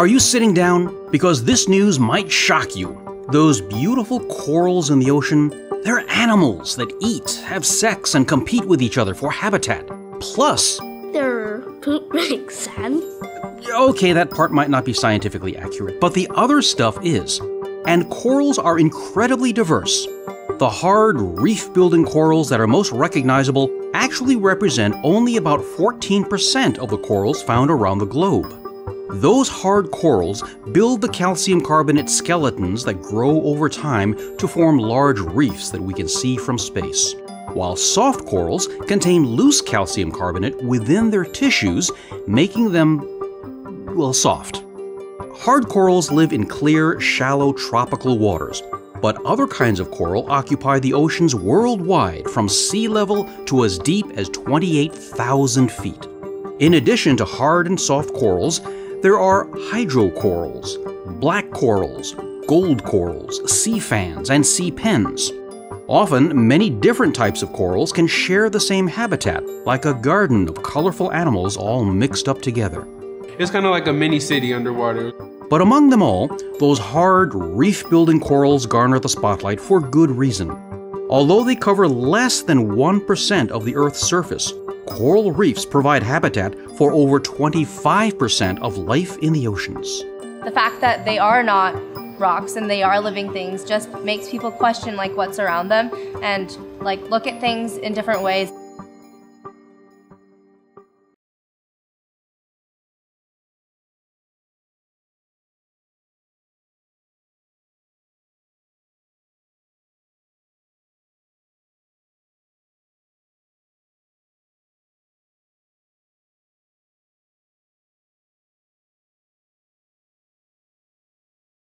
Are you sitting down? Because this news might shock you. Those beautiful corals in the ocean, they're animals that eat, have sex, and compete with each other for habitat. Plus, Their poop makes sense. okay, that part might not be scientifically accurate, but the other stuff is. And corals are incredibly diverse. The hard, reef building corals that are most recognizable actually represent only about 14% of the corals found around the globe. Those hard corals build the calcium carbonate skeletons that grow over time to form large reefs that we can see from space. While soft corals contain loose calcium carbonate within their tissues, making them, well, soft. Hard corals live in clear, shallow tropical waters, but other kinds of coral occupy the oceans worldwide from sea level to as deep as 28,000 feet. In addition to hard and soft corals, there are hydrocorals, black corals, gold corals, sea fans, and sea pens. Often, many different types of corals can share the same habitat, like a garden of colorful animals all mixed up together. It's kind of like a mini city underwater. But among them all, those hard, reef building corals garner the spotlight for good reason. Although they cover less than 1% of the Earth's surface, coral reefs provide habitat for over 25% of life in the oceans. The fact that they are not rocks and they are living things just makes people question like what's around them and like look at things in different ways.